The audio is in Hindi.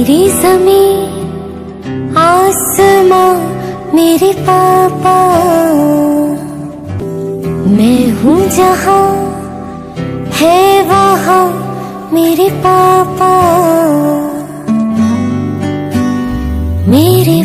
मेरी जमी आसमां मेरे पापा। मैं हूँ जहाँ है वहाँ मेरे पापा। मेरे